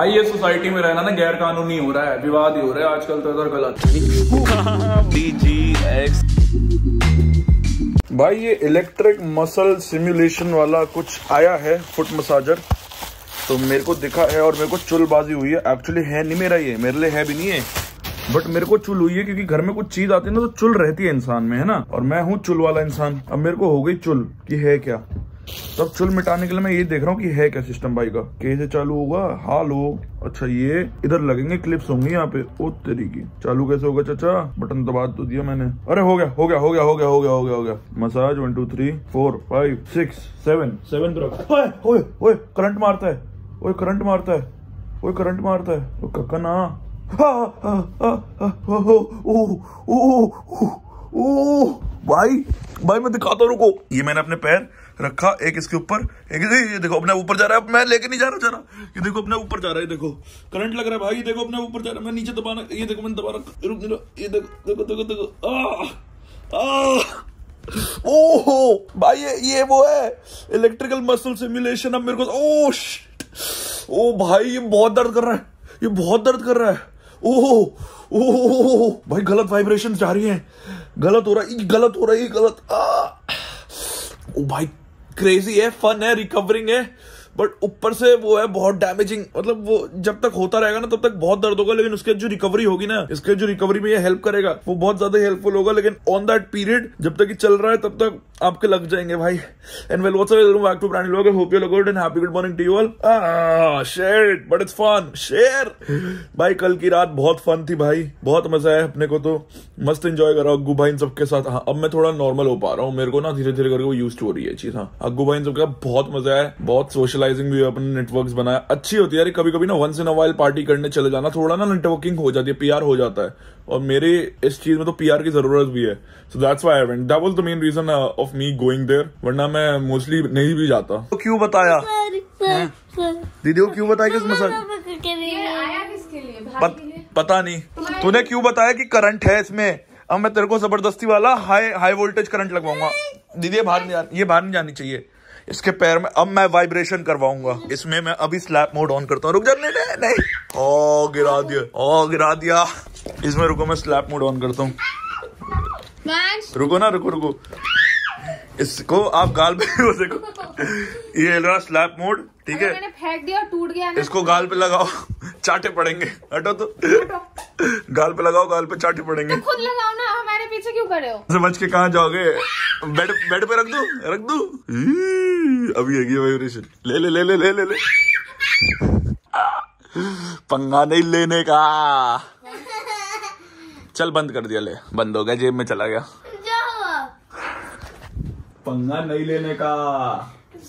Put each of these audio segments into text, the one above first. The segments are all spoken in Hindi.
भाई ये सोसाइटी में रहना ना गैर कानूनी हो रहा है विवाद ही हो रहा है आजकल तो इधर गलत भाई ये इलेक्ट्रिक मसल सिमुलेशन वाला कुछ आया है फुट मसाजर तो मेरे को दिखा है और मेरे को चुलबाजी हुई है। एक्चुअली है नहीं मेरा ये मेरे लिए है भी नहीं है बट मेरे को चुल हुई है क्योंकि घर में कुछ चीज़ आती है ना तो चुल रहती है इंसान में है ना? और मैं हूँ चुल वाला इंसान। अब मेरे को हो गई चुल कि है क्या? तब चुल मिटाने के लिए मैं ये देख रहा हूँ कि है क्या सिस्टम भाई का? कैसे चालू होगा? हाल हो अच्छा ये इधर लगेंगे क्लिप्स होंगी यहाँ पे। ओ तरीके चालू कैसे होगा चाचा? बटन दबा तो दिया मैंने। अरे हो गया हो गया हो गया हो गया हो गया हो गया हो गया। Massage one two three four five six seven seven current मारता है। ओए करंट मारता है। ओए करंट मारता है। ओ कक्का ना। ओ भाई भाई मैं दिखाता रुको। ये मैंने अपने पैर रखा, एक इसके ऊपर, एक ये देखो, अपने ऊपर जा रहा है, मैं लेके नहीं जा रहा जा रहा। ये देखो, अपने ऊपर जा रहा है, देखो। करंट लग रहा है, भाई, देखो, अपने ऊपर जा रहा है, मैं नीचे दबाना, ये देखो, मैंने दबा रखा, रुक नहीं ये देखो देखो देखो देखो ओहो, भाई, ये ये वो है इलेक्ट्रिकल मसल सिमुलेशन अब मेरे को, ओ ओ, भाई, ये बहुत दर्द कर रहा है, ये बहुत दर्द कर रहा है। ओह ओह, भाई, गलत वाइब्रेशन जा रही हैं। गलत हो रहा है गलत हो रहा है गलत ओ, भाई क्रेजी है फन है रिकवरिंग है बट ऊपर से वो है बहुत डैमेजिंग मतलब वो जब तक होता रहेगा ना, तब तक बहुत दर्द होगा, लेकिन उसके जो रिकवरी होगी ना, इसके जो रिकवरी में ये हेल्प करेगा, वो बहुत ज़्यादा हेल्पफुल होगा, लेकिन ऑन दैट पीरियड जब तक चल रहा है, तब तक आपके लग जाएँगे भाई। And well what's welcome back to brand लोग hope you look good and happy good morning to you all share but it's fun share भाई, कल की रात बहुत फन थी भाई। बहुत मज़ा आया अपने को तो। मस्त एंजॉय करा अग्गू भाई इन सबके साथ। हाँ अब मैं थोड़ा नॉर्मल हो पा रहा हूँ। मेरे को ना धीरे धीरे करके वो यूज़ हो रही है चीज़ हाँ। अग्गू भाई इन सबके बहुत मज़ा आया। बहुत सोशलाइजिंग भी अपने नेटवर्क्स बनाया अच्छी होती है यार कभी कभी ना once in a while party करने चले जाना थोड़ा ना नेटवर्किंग हो जाती है पीआर हो जाता है। और मेरे इस चीज़ में तो पीआर की ज़रूरत भी है। So that's why I went that was the main reason of me going there वरना मैं मोस्टली नहीं भी जाता। तो क्यों बताया? दीदी को क्यों बताया किस मसल पता नहीं। तूने क्यों बताया कि करंट है इसमें? अब मैं तेरे को ज़बरदस्ती वाला हाई हाई वोल्टेज करंट लगवाऊँगा। दीदी बाहर नहीं जानी ये बाहर नहीं जानी चाहिए। इसके पैर में अब मैं वाइब्रेशन करवाऊँगा। इसमें मैं अभी स्लैप मोड ऑन करता हूँ। रुक जा नहीं नहीं। ओ गिरा दिया। ओ गिरा दिया। इसमें रुको मैं स्लैप मोड ऑन करता हूँ। रुको ना रुको रुको। इसको आप गाल पे देखो। ये स्लैप मोड ठीक है? मैंने फेंक दिया टूट गया इसको गाल पे लगाओ चाटे पड़ेंगे। हटो तो। गाल पे लगाओ गाल पे चाटे पड़ेंगे। तो खुद लगाओ ना पीछे क्यों खड़े हो? समझ के कहा जाओगे? बेड बेड पे रख दू? रख दू? अभी है वाइब्रेशन ले ले ले ले ले ले ले। पंगा नहीं लेने का। चल बंद कर दिया ले। बंद हो गया जेब में चला गया। पंगा नहीं लेने का।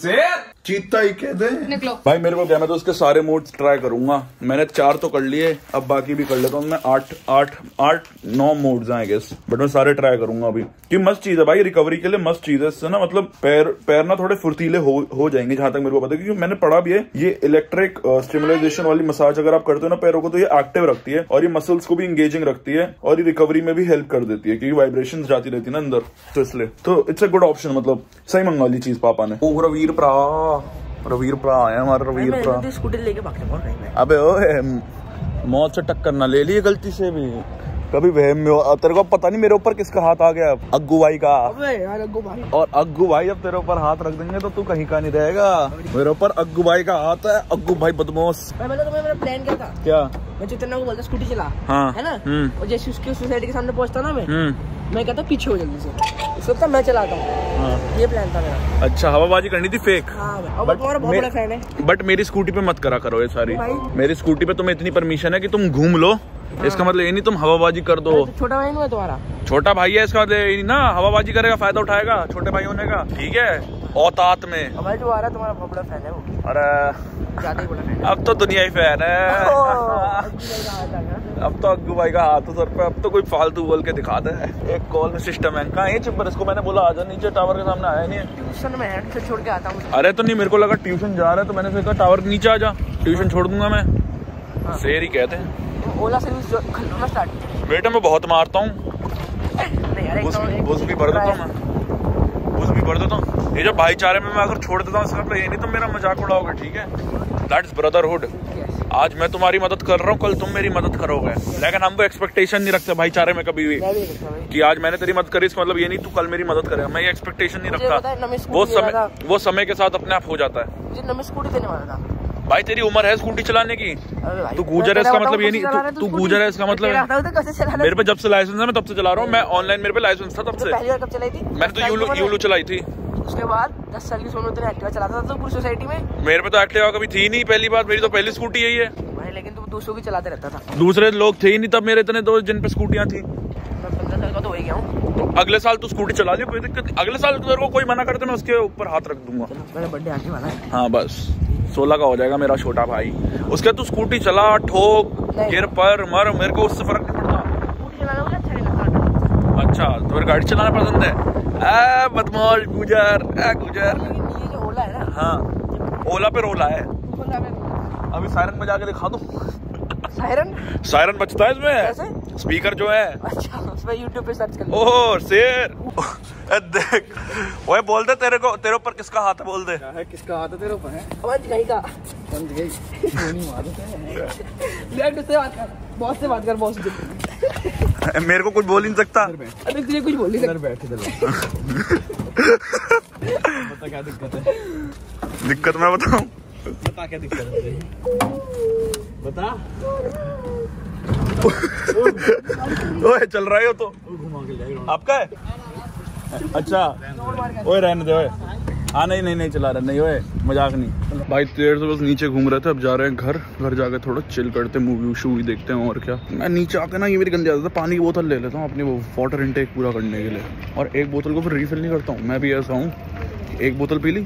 शेर चीता ही कह हैं निकलो। भाई मेरे को क्या मैं तो उसके सारे मोड्स ट्राई करूँगा। मैंने चार तो कर लिए अब बाकी भी कर लेता हूँ मैं। आठ आठ आठ नौ मोड्स हैं गेस बट मैं सारे ट्राई करूँगा अभी। कि मस्त चीज़ है भाई रिकवरी के लिए मस्त चीज़ है। इससे ना मतलब पैर पैर ना थोड़े फुर्तीले हो, हो जाएँगे जहाँ तक मेरे को पता है। क्योंकि मैंने पढ़ा भी है ये इलेक्ट्रिक स्टिमुलाइजेशन वाली मसाज अगर आप करते हो ना पैरों को तो ये एक्टिव रखती है। और ये मसल्स को भी इंगेजिंग रखती है। और ये रिकवरी में भी हेल्प कर देती है क्योंकि वाइब्रेशन जाती रहती है ना अंदर। तो इसलिए। तो इट्स अ गुड ऑप्शन मतलब सही मंगा ली चीज़ पापा ने। ओ रवीर प्रा रवीर भरा आया हमारा रवीर भरा। स्कूटी लेके भाग रहा कहीं अबे ओए मौत से टक्कर ना ले लिए गलती से भी। कभी वहम में हो। तेरे को पता नहीं मेरे ऊपर किसका हाथ आ गया अग्गू भाई का। अबे यार अग्गू भाई। और अग्गू भाई अब तेरे ऊपर हाथ रख देंगे तो तू कहीं का नहीं रहेगा। मेरे ऊपर अग्गू भाई का हाथ है। अग्गू भाई बदमोश। मैं तुम्हें मेरा प्लान क्या था? क्या? मैं चेतन को बोलता स्कूटी चला। हाँ। है ना? हम्म। और जैसे उसकी सोसाइटी के सामने पहुँचता ना मैं हम्म। मैं कहता पीछे हो जल्दी से। इसको तो मैं चलाता हूँ। हाँ। ये प्लान था मेरा। अच्छा हवाबाजी करनी थी फेक हाँ और बहुत बड़ा फ़ैन है। बट मेरी स्कूटी पे मत करा करो ये सारी। मेरी स्कूटी पे तुम्हें इतनी परमिशन है कि तुम घूम लो। इसका मतलब ये नहीं तुम हवाबाजी कर दो। तो छोटा भाई नहीं है तुम्हारा? छोटा भाई है इसका मतलब ये नहीं ना हवाबाजी करेगा फ़ायदा उठाएगा छोटे भाई होने का ठीक है? औतात में। जो आ रहा है तुम्हारा बहुत बड़ा फ़ैन है वो। अरे ही अब तो दुनिया ही फ़ैन है। है अब तो अग्गू भाई का हाथ सर पे अब तो कोई फालतू बोल के दिखा दे। एक कॉल में सिस्टम है। कहाँ है चिपर इसको मैंने बोला आजा नीचे टावर के सामने आया नहीं ट्यूशन में है ट्यूशन छोड़ के आता हूँ। अरे तो नहीं मेरे को लगा ट्यूशन जा रहा है तो मैंने सोचा टावर के नीचे आ जा। ट्यूशन छोड़ दूँगा मैं। शेर ही कहते हैं। ओला सर्विस करना स्टार्ट बेटा मैं बहुत मारता हूँ। एक तो- भी भर देता हूँ मैं। भी भर देता हूँ। ये जो भाईचारे में मैं अगर छोड़ देता हूँ इसका मतलब ये नहीं तुम मेरा मज़ाक उड़ाओगे ठीक है? दैट इज़ ब्रदरहुड आज मैं तुम्हारी मदद कर रहा हूँ कल तुम मेरी मदद करोगे। लेकिन हम वो एक्सपेक्टेशन नहीं रखते भाईचारे में कभी भी। कि आज मैंने तेरी मदद करी इसका मतलब ये नहीं तू कल मेरी मदद करेगा। मैं ये एक्सपेक्टेशन नहीं रखता। वो समय वो समय के साथ अपने आप हो जाता है। मुझे नमी स्कूटी देने वाला था। भाई तेरी उम्र है स्कूटी चलाने की। तू गूजर है इसका मतलब ये नहीं तू तू? गूजर है इसका मतलब तो? मेरे पे जब से लाइसेंस है मैं तब से चला रहा हूँ। मैं ऑनलाइन मेरे पे लाइसेंस था तब तो से। पहली बार कब चलाई थी? मैंने तो यूलू यूलू चलाई थी। उसके बाद दस साल की सोनू तेरे एक्टिवा चलाता था तो पूरी सोसाइटी में? मेरे पे तो एक्टिवा कभी थी नहीं पहली बार मेरी तो पहली स्कूटी यही है। लेकिन तू दूसरों की चलाते रहता था। दूसरे लोग थे ही नहीं तब मेरे इतने दोस्त जिन पे स्कूटियाँ थी। पंद्रह साल का तो हो गया हूँ। तो अगले साल तू स्कूटी चला लियो कोई दिक्कत अगले साल तेरे को कोई मना करते मैं उसके ऊपर हाथ रख दूँगा। बर्थडे आने वाला है। हाँ बस। सोलह का हो जाएगा मेरा छोटा भाई। उसके तू स्कूटी चला ठोक गिर पर मर मेरे को उससे फ़र्क नहीं पड़ता। अच्छा अच्छा तो फिर गाड़ी चलाना पसंद है। बदमाश गुजर आ गुजर। ओला है ना। हाँ ओला पे रोला है। अभी सायरन बजा के दिखा दो? सायरन? सायरन बचता है इसमें? स्पीकर जो है। अच्छा उसमें यूट्यूब पे सर्च कर ओह शेर। देख ओए बोल दे तेरे को तेरे ऊपर किसका हाथ है बोल दे। है किसका हाथ है तेरे ऊपर है? समझ नहीं का। समझ गई गोली मारो लेट उससे बात कर बॉस से बात कर बॉस से। मेरे को कुछ बोल ही नहीं सकता। अबे तुझे कुछ बोल नहीं इधर बैठ बता क्या दिक्कत है? दिक्कत मैं बताऊँ? बता क्या दिक्कत है बता। ओए चल रहा है हो तो। घुमा के आपका है? अच्छा ओए, रहने दे, ओए। हाँ नहीं नहीं नहीं, चला रहा, नहीं, ओए, मज़ाक नहीं। भाई देर से बस नीचे घूम रहे थे, अब जा रहे हैं घर। घर जाके थोड़ा चिल करते मूवी शूवी देखते हैं, और क्या। मैं नीचे आके ना, ये मेरी गंदी आदत पानी की बोतल ले लेता हूँ अपनी वो वाटर इनटेक पूरा करने के लिए। और एक बोतल को फिर रिफिल नहीं करता हूँ। मैं भी ऐसा हूँ एक बोतल पी ली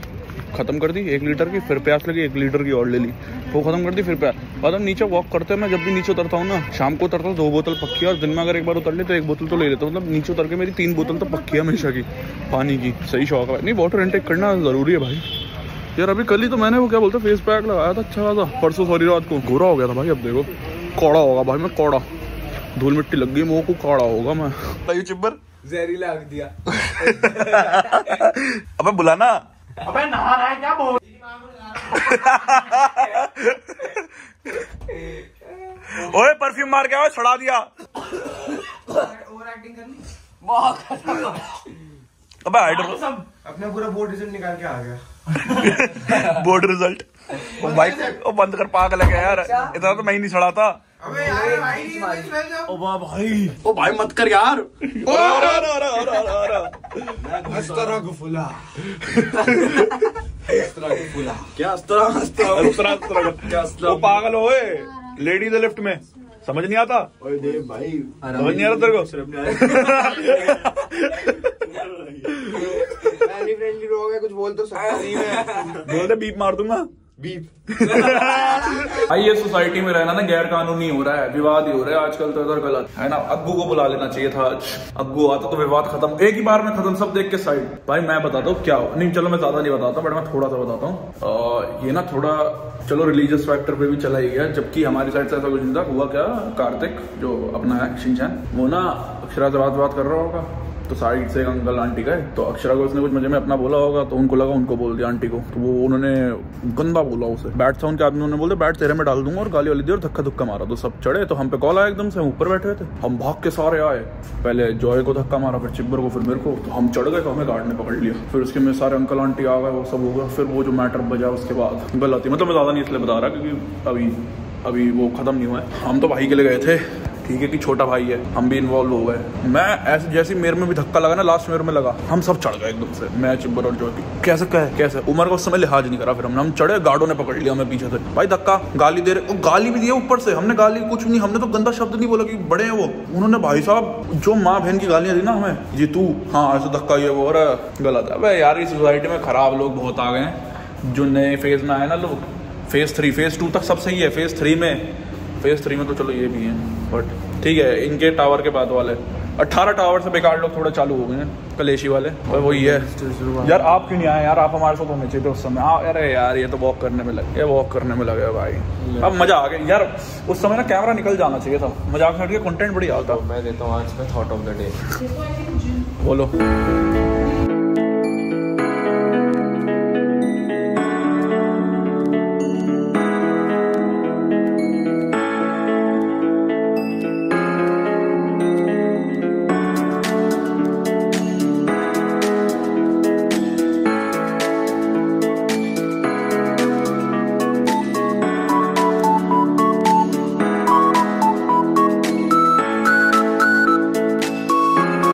खत्म कर दी एक लीटर की फिर प्यास लगी एक लीटर की और ले ली। वो खत्म कर दी फिर प्यास। बाद में नीचे वॉक करते हैं मैं जब भी नीचे उतरता हूँ ना शाम को उतरता हूँ दो बोतल पक्की और दिन में अगर एक बार उतर ली तो एक बोतल तो ले लेता हूँ। मतलब नीचे उतर के मेरी तीन बोतल तो पक्की है हमेशा की पानी की। सही शौक है। नहीं वाटर इनटेक करना ज़रूरी है भाई। यार अभी कल ही तो मैंने वो क्या बोलते फेस पैक लगाया था अच्छा खासा। परसों सॉरी रात को। गोरा हो गया था भाई अब देखो। कौड़ा होगा भाई मैं कौड़ा। धूल मिट्टी लग गई मुँह को कौड़ा होगा मैं। चिब्बर। जहरीला दिया। अबे बुलाना। अबे नहा रहा है क्या बोल ओए परफ्यूम मार के आओ छड़ा दिया। अबे हाइड्रो अपना पूरा बोर्ड रिज़ल्ट निकाल के आ गया। बोर्ड रिज़ल्ट ओ भाई ओ बंद कर पागल है यार? इतना तो मैं ही नहीं छड़ा था। अबे यार भाई नहीं स्मेल जाओ। ओ भाई। ओ भाई मत कर यार। क्या पागल हो लेडीज़ लिफ्ट में। समझ नहीं आता? भाई समझ नहीं आ रहा तेरे को? फ्रेंडली कुछ बोल तो सकता नहीं मैं बोल दे बीप मार दूँगा। भाई, ये सोसाइटी में रहना ना गैर कानूनी हो रहा है, विवाद ही हो रहा है, आजकल तो इधर गलत है ना। अग्गू को बुला लेना चाहिए था आज। अग्गू आता तो विवाद खत्म। एक ही बार में खत्म, सब देख के साइड भाई, मैं बताता हूँ क्या नहीं, चलो, मैं ज़्यादा नहीं बताता, बट मैं थोड़ा सा बताता हूँ। ये ना थोड़ा, चलो रिलीजियस फैक्टर पे भी चला ही गया, जबकि हमारी साइड से ऐसा कुछ नहीं था। हुआ क्या? कार्तिक, जो अपना है, शिनचैन, वो ना अक्षरा से बात बात कर रहा होगा। तो साइड से एक अंकल आंटी गए तो अक्षरा को उसने कुछ मज़े में अपना बोला होगा तो उनको लगा उनको बोल दिया आंटी को। तो वो उन्होंने गंदा बोला उसे। बैट था उनके आदमी ने बोले बैट तेरे में डाल दूँगा और गाली वाली दी और धक्का धक्का मारा। तो सब चढ़े तो हम पे कॉल आया एकदम से ऊपर बैठे हुए थे। हम भाग के सारे आए। पहले जॉय को धक्का मारा, फिर चिब्बर को, फिर मेरे को। तो हम चढ़ गए तो हमें गार्ड ने पकड़ लिया। फिर उसके में सारे अंकल आंटी आ गए, वो सब हो गया फिर वो जो मैटर बजा, उसके बाद गलती। मतलब मैं ज़्यादा नहीं इसलिए बता रहा, क्योंकि अभी अभी वो खत्म नहीं हुआ है। हम तो भाई के लिए गए थे। ठीक है कि छोटा भाई है हम भी इन्वॉल्व हो गए। मैं ऐसे जैसे मेरे में भी धक्का लगा ना लास्ट मेरे में लगा हम सब चढ़ गए एकदम से मैं चिब्बर और ज्योति। कैसे कहे? कैसे? उम्र का उस समय लिहाज नहीं करा फिर हमने। हम चढ़े गार्डो ने पकड़ लिया हमें पीछे से। भाई धक्का गाली दे रहे वो गाली भी दिया ऊपर से। हमने गाली कुछ नहीं हमने तो गंदा शब्द नहीं बोला कि बड़े हैं वो। उन्होंने भाई साहब जो माँ बहन की गालियाँ दी ना हमें जी तू हाँ ऐसे धक्का ये वो और गलत है। भाई यार इस सोसाइटी में खराब लोग बहुत आ गए हैं। जो नए फ़ेज़ में आए ना लोग फ़ेज़ थ्री फ़ेज़ टू तक सब सही है। फ़ेज़ थ्री में फ़ेज़ थ्री में तो चलो ये भी है बट ठीक है इनके टावर के बाद वाले। अट्ठारह टावर से बेकार लोग थोड़ा चालू हो गए हैं कलेशी वाले और वही है। यार आप क्यों नहीं आए? यार आप हमारे साथ होने चाहिए उस समय। हाँ अरे यार ये तो वॉक करने में लगे ये वॉक करने में लगे भाई। अब मज़ा आ गया। यार उस समय ना कैमरा निकल जाना चाहिए था। मज़ाक कंटेंट बढ़िया होता। मैं देता हूँ आज का थॉट ऑफ़ द डे बोलो।